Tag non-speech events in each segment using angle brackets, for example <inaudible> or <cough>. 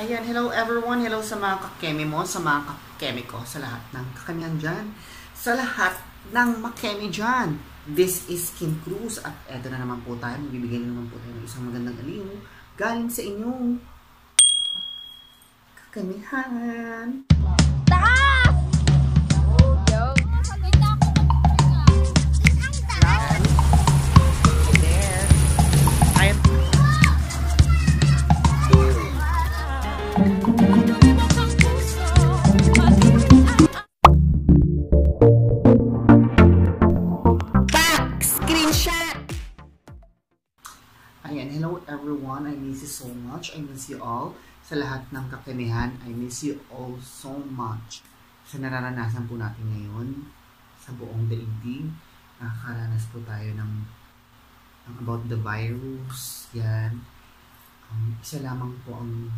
Ayan, hello everyone. Hello sa mga kakemi mo, sa mga kakemi ko, sa lahat ng kakamihan dyan. Sa lahat ng makemi dyan. This is Kim Cruz at eto na naman po tayo. Magbibigay na naman po tayo ng isang magandang aliw galing sa inyong kakamihan. Taas! Much. I miss you all. Sa lahat ng kakimihan, I miss you all so much. Sa nararanasan po natin ngayon, sa buong daigdig, nakakaranas po tayo ng, ng about the virus. Yan. Um, isa lamang po ang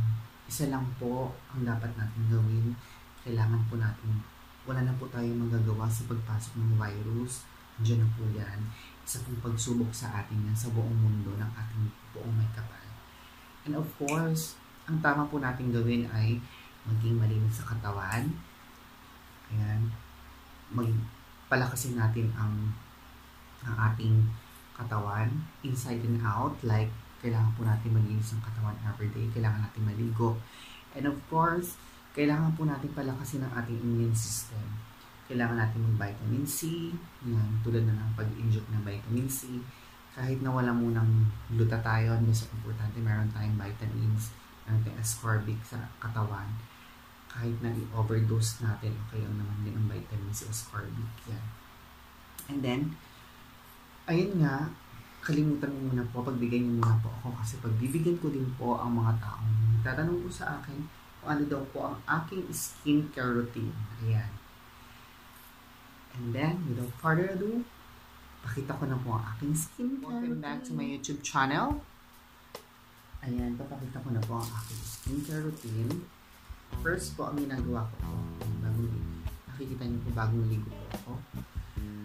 isa lang po ang dapat natin gawin. Kailangan po natin wala na po tayong magagawa sa pagpasok ng virus. Diyan na po yan isa pong pagsubok sa atin yan sa buong mundo ng ating buong may kapal. And of course, ang tama po natin gawin ay maging malinis sa katawan. Ayan. Magpalakasin natin ang ang ating katawan inside and out. Like, kailangan po natin malinis ang katawan everyday. Kailangan natin maligo. And of course, kailangan po natin palakasin ang ating immune system kailangan natin mag-vitamin C, yan, tulad na ng pag-inject ng vitamin C. Kahit na wala munang glutathione, basta importante meron tayong vitamins, meron tayong ascorbic sa katawan. Kahit na i-overdose natin, okay lang naman din ang vitamin C, ascorbic, yan. And then, ayun nga, kalimutan mo muna po, pagbigay niyo muna po ako kasi pagbibigyan ko din po ang mga taong tatanong po sa akin kung ano daw po ang aking skincare routine. Ayan. And then, without further ado, pakita ko na po ang aking skincare. Welcome back to my YouTube channel. Ayan, papakita ko na po ang aking skincare routine. First po, ang ginagawa ko po, bagong nakikita niyo po bagong ligo po ako.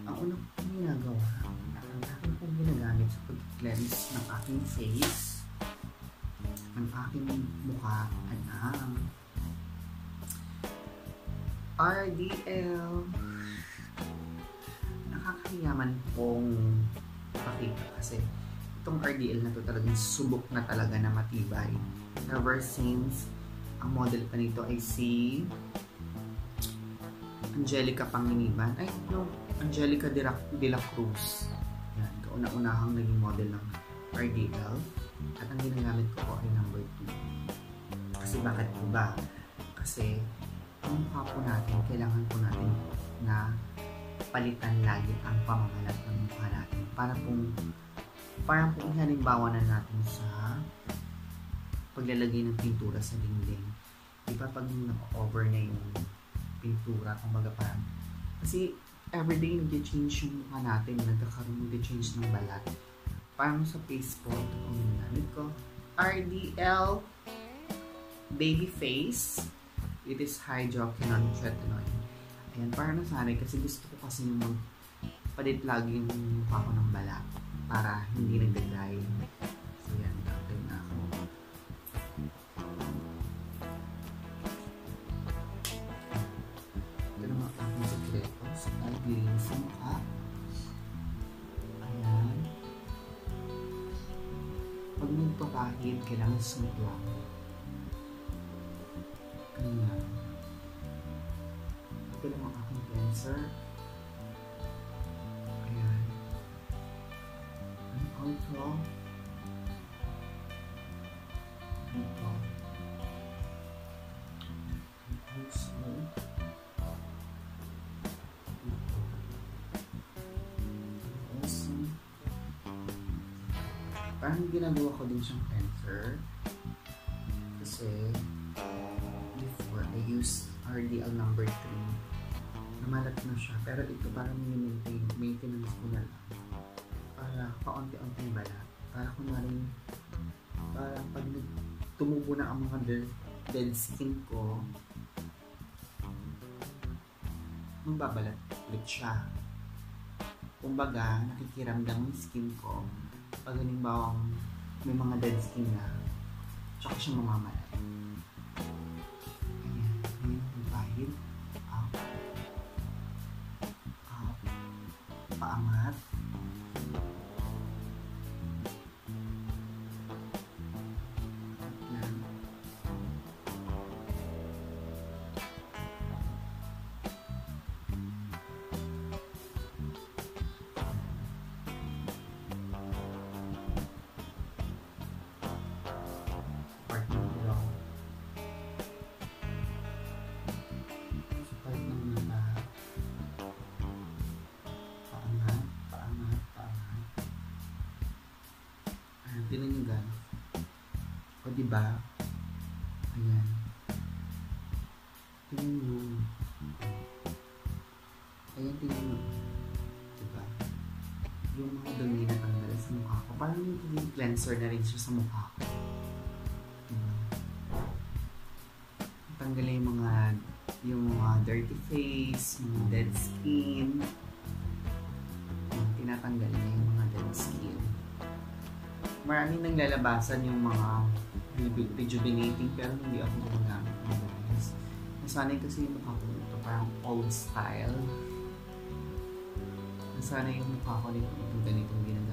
Ang una po ang ginagawa, ang aking po ginagamit sa pag-cleanse ng aking face, ang aking mukha, ay ang RDL nakakahiyaman pong pakita kasi itong RDL na to talagang subok na talaga na matibay. Ever since ang model pa nito ay si Angelica Panginiban. Ay, no, Angelica de la, de la Cruz. Yan, kauna-unahang naging model ng RDL. At ang ginagamit ko po ay number 2. Kasi bakit ba? Kasi ang mukha po natin, kailangan po natin na palitan lagi ang pamamalat ng mukha natin. Para pong parang kung halimbawa na natin sa paglalagay ng pintura sa dingding. Di ba pag naka-over na yung pintura kumbaga parang kasi everyday nag-change yung mukha natin nagkakaroon nag-change ng balat. Parang sa face po ito ang ginamit ko RDL Baby Face it is hydroquinone tretinoin Ayan, para nasanay kasi gusto ko kasi yung magpalit lagi yung mukha ko ng bala para hindi nagdagay. So yan, tapin na ako. Ito naman ang aking sekreto sa paglinis sa mukha. Ayan. Pag nagpapahid, kailangan smooth lang. Cleanser. Ayan. Ang outro. Dito. Ang puso. Parang ginagawa ko din siyang cleanser. Kasi before I used RDL number 3 namalat na siya pero ito parang mini-maintain maintenance ko na lang. Para paunti-unting balat para kunwari para pag tumubo na ang mga dead, dead skin ko magbabalat ulit siya. Kumbaga nakikiramdam yung skin ko. Pag halimbawa may mga dead skin na tsaka siya mamamalat O, diba? Ayan. Tingnan nyo. Ayan, tingnan nyo. Diba? Yung mga dumi na tanggal sa mukha ko. Parang yung cleanser na rin siya sa mukha ko. Diba? Tanggal yung mga yung mga dirty face, mga dead skin. Yung tinatanggal niya yung mga dead skin. Maraming naglalabasan yung mga rejuvenating pero hindi ako gumagamit ng guys. Nasanay kasi yung mukha ko ito parang old style. Nasanay yung mukha ko nito ganitong ginagamit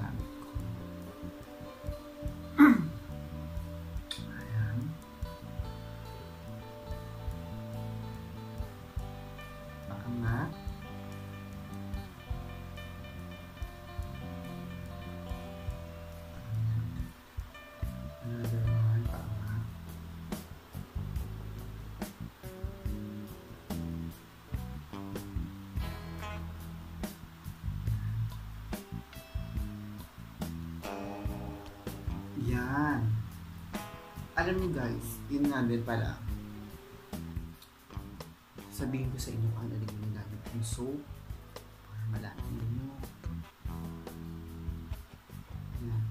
Alam niyo guys, yun nga din pala. Sabihin ko sa inyo kung ano din yung soap para malaman mo. Yan.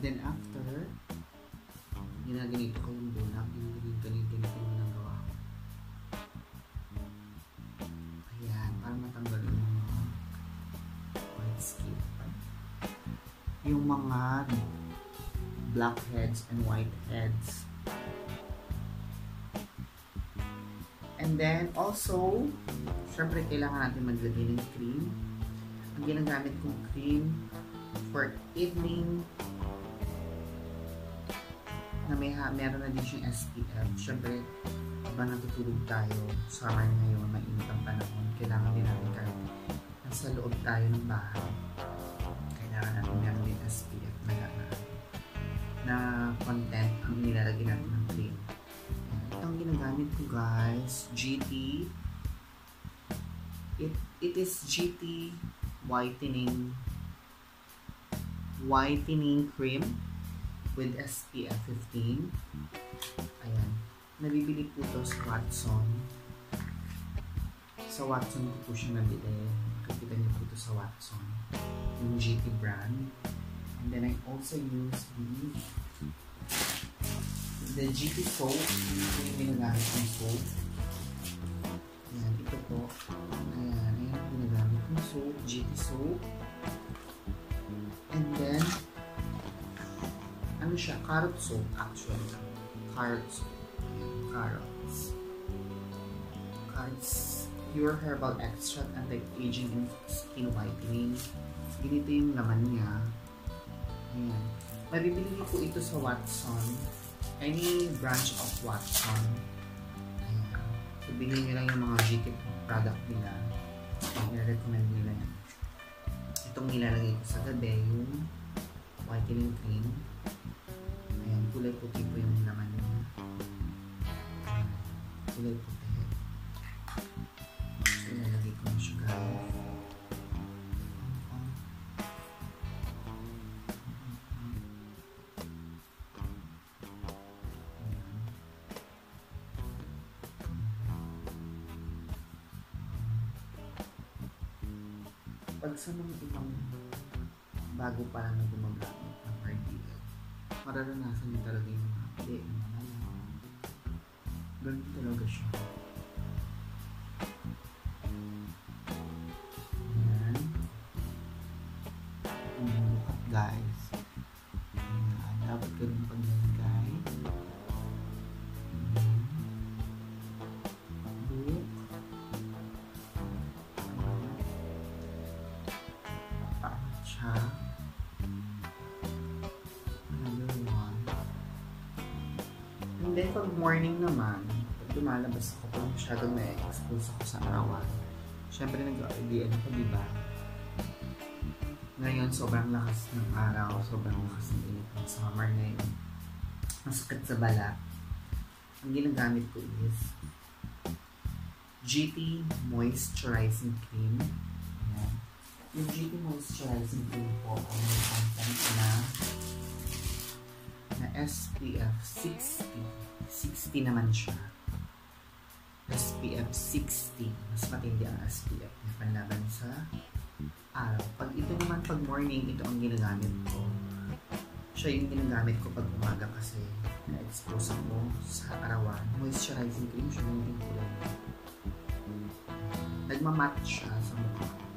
Then after, ginaganito ko yung bunak, ginaganito, ganito, ganito yung ginagawa ko. Ayan, para matanggal yung mga white skin. Yung mga blackheads and whiteheads. And then, also, syempre, kailangan natin maglagay ng cream. Ang ginagamit kong cream for evening na may ha, meron na din siyang SPF. Syempre, habang natutulog tayo, summer ngayon, mainit ang panahon, kailangan din natin kahit nasa loob tayo ng bahay. Kailangan natin meron din SPF na na, na content ang nilalagay natin ng cream. Ito ang ginagamit ko guys, GT. It, it is GT whitening whitening cream with SPF 15. Ayan. Nabibili po to sa Watson. Sa Watson ko po siya nabili. Nakikita niyo po to sa Watson. Yung GT brand. And then I also use the the GT soap. Ito yung ginagamit kong soap. Ayan, ito po. Ayan, ayan ginagamit kong soap. GT soap. And then, ano siya? Carrot soap actually. Carrot soap. Ayan, carrots. Carrots. Pure herbal extract, anti-aging and skin whitening. Ganito yung laman niya. Ayan. Mabibili niyo po ito sa Watson. Any branch of Watson. Ayan. So, bilhin niyo lang yung mga GT product nila. I-recommend nila yan. Itong nilalagay ko sa gabi, yung whitening cream. Ayan, kulay puti po yung laman niya. Kulay puti. Pag sa mga ibang bago pa lang na gumagamit ng RDL, mararanasan niyo talaga yung mga hindi, yung mga. Ganun talaga siya. One. And then, pag morning naman, pag lumalabas ako, pag masyadong na-expose ako sa arawan, syempre nag-RDN ako, di ba? Ngayon, sobrang lakas ng araw, sobrang lakas ng init ng summer ngayon. Masakit sa balat. Ang ginagamit ko is GT Moisturizing Cream. Yung GT Moisturizing Cream po ay may content na SPF 60. 60 naman siya. SPF 60. Mas matindi ang SPF na panlaban sa araw. Pag ito naman, pag morning, ito ang ginagamit ko. Siya yung ginagamit ko pag umaga kasi na-expose ako sa arawan. Moisturizing cream siya ng din kulay. Nagmamat siya sa mukha.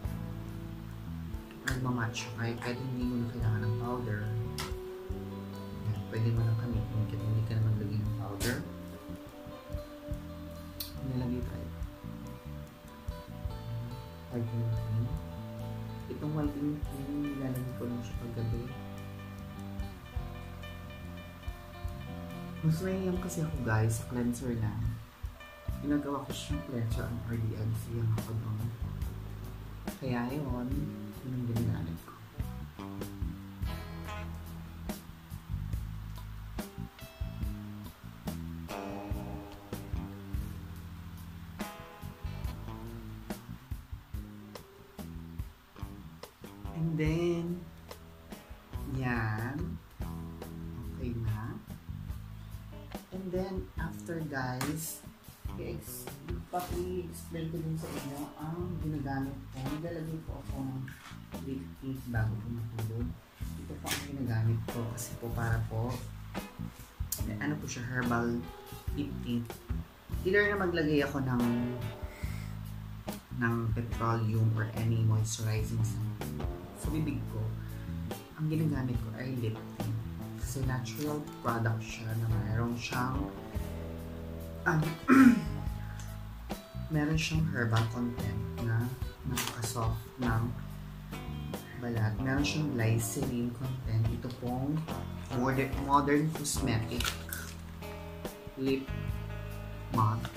Nagmamat siya kahit, kahit hindi mo na kailangan ng powder. Pwede mo lang kami kung hindi ka naman lagyan ng powder. Nilagay tayo. Whitening cream. Itong whitening cream, nilalagay ko lang siya paggabi. Mas nailang kasi ako guys sa cleanser na. Ginagawa ko siyang cleanser ang RDLC ang ako doon. Kaya yun, yun ang ginagamit ko. And then, yan. Okay na. And then, after guys, i-ex- papi-explain ko din sa inyo ang ginagamit ko. Nilalagay po ako ng lip tint bago po matulog. Ito po ang ginagamit ko kasi po para po ano po siya, herbal lip tint. Either na maglagay ako ng ng petroleum or any moisturizing sa, sa bibig ko. Ang ginagamit ko ay lip tint kasi natural product siya na mayroong siyang um, <clears throat> meron siyang herbal content na nakaka-soft ng balat. Meron siyang glycerin content. Ito pong modern, modern cosmetic lip matte.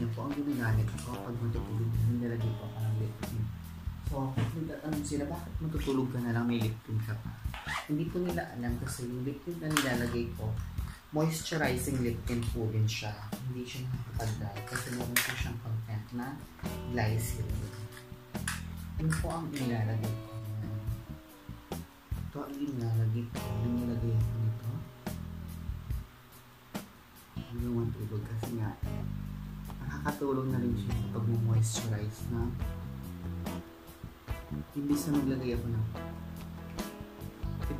Yan po ang ginagamit ko pag matutulog. Nilagay ko ako ng lip tint. So, nagtatanong sila, bakit matutulog ka na lang may lip tint ka pa? Hindi po nila alam kasi yung lip tint na nilalagay ko, moisturizing lip tint po din siya. Hindi siya nakakapag-dry kasi meron po siyang content na glycerin. Yun po ang nilalagay ko. Ito ang nilalagay ko. Yung nilalagay ko nito. Hindi naman tulog kasi nga nakakatulong na rin siya sa pag-moisturize na imbis na maglagay ako ng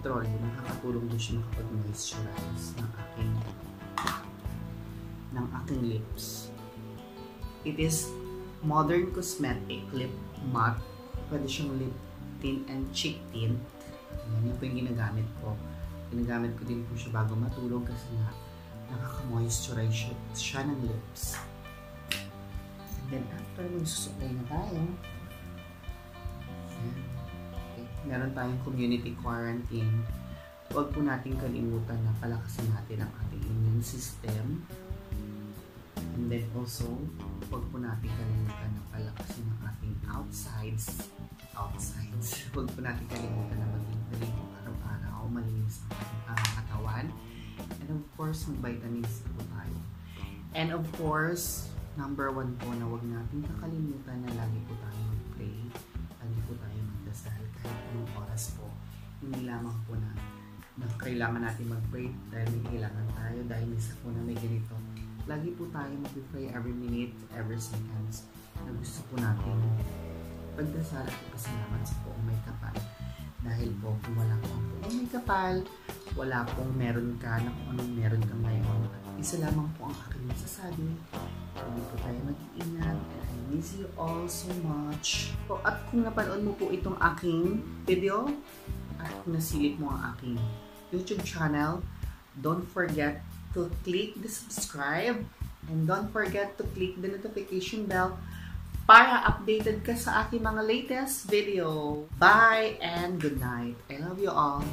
petroleum, nakakatulong din siya makapag-moisturize ng aking ng aking lips. It is modern cosmetic lip matte. Pwede siyang lip tint and cheek tint. Yan, yun yung ginagamit ko. Ginagamit ko din po siya bago matulog kasi nga nakaka-moisturize siya, siya ng lips. And then after magsusuklay na tayo. Meron tayong community quarantine. Huwag po natin kalimutan na palakasin natin ang ating immune system. And then also, huwag po natin kalimutan na palakasin ang ating outsides. Outsides. <laughs> Huwag po natin kalimutan na maging maligo araw-araw, malinis ang ating uh, katawan. And of course, mag-vitamins po tayo. And of course, number one po na huwag natin kakalimutan na lagi po tayo oras po. Hindi lamang po na, na kailangan natin mag-pray dahil may kailangan tayo dahil isa po na may ganito. Lagi po tayo mag-pray every minute, every seconds na gusto po natin pagdasal at pasalamat sa poong may kapal. Dahil po kung wala pong poong may kapal, wala pong meron ka na kung anong meron ka ngayon. Isa lamang po ang aking masasabi. Hindi po tayo mag-iingat. Miss you all so much. Po, at kung napanood mo po itong aking video, at kung nasilip mo ang aking YouTube channel, don't forget to click the subscribe and don't forget to click the notification bell para updated ka sa aking mga latest video. Bye and good night. I love you all.